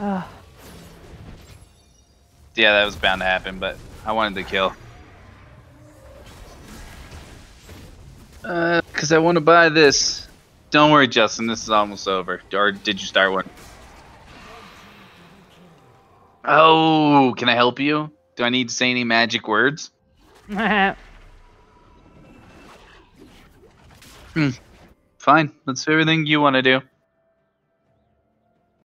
Ugh. Yeah, that was bound to happen, but I wanted to kill. Uh, cause I want to buy this. Don't worry, Justin. This is almost over. Or did you start one? Oh, can I help you? Do I need to say any magic words? Hmm. Fine. Let's do everything you want to do.